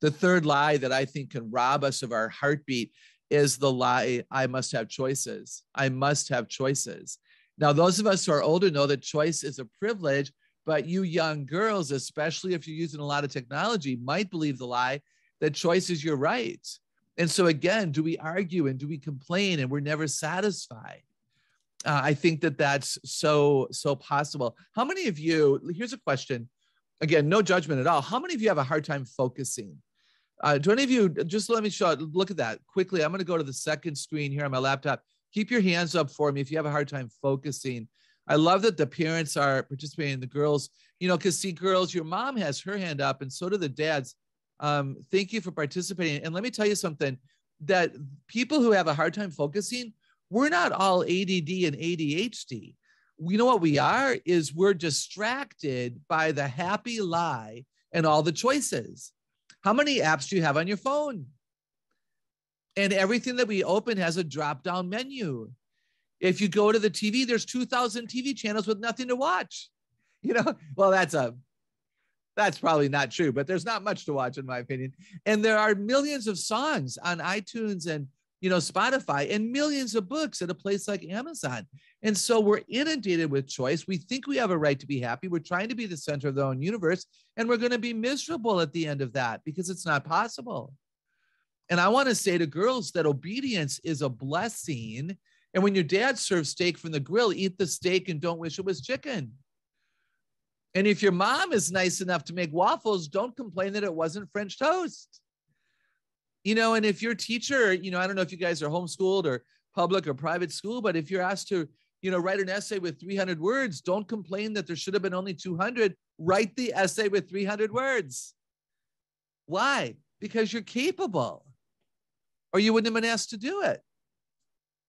The third lie that I think can rob us of our heartbeat is the lie I must have choices. I must have choices. Now, those of us who are older know that choice is a privilege, but you young girls, especially if you're using a lot of technology, might believe the lie that choice is your right. And so, again, do we argue and do we complain and we're never satisfied? Uh, I think that that's so, so possible. How many of you, here's a question again, no judgment at all. How many of you have a hard time focusing? Uh, do any of you just let me show look at that quickly? I'm going to go to the second screen here on my laptop. Keep your hands up for me if you have a hard time focusing. I love that the parents are participating. The girls, you know, because see, girls, your mom has her hand up, and so do the dads. Um, thank you for participating. And let me tell you something: that people who have a hard time focusing, we're not all ADD and ADHD. You know what we are is we're distracted by the happy lie and all the choices. How many apps do you have on your phone? And everything that we open has a drop down menu. If you go to the TV, there's 2,000 TV channels with nothing to watch. You know, well, that's a that's probably not true, but there's not much to watch in my opinion. And there are millions of songs on iTunes and you know Spotify and millions of books at a place like Amazon. And so we're inundated with choice. We think we have a right to be happy. We're trying to be the center of our own universe, and we're going to be miserable at the end of that because it's not possible. And I want to say to girls that obedience is a blessing. And when your dad serves steak from the grill, eat the steak and don't wish it was chicken. And if your mom is nice enough to make waffles, don't complain that it wasn't French toast. You know, and if your teacher, you know, I don't know if you guys are homeschooled or public or private school, but if you're asked to, you know, write an essay with 300 words, don't complain that there should have been only 200. Write the essay with 300 words. Why? Because you're capable or you wouldn't have been asked to do it.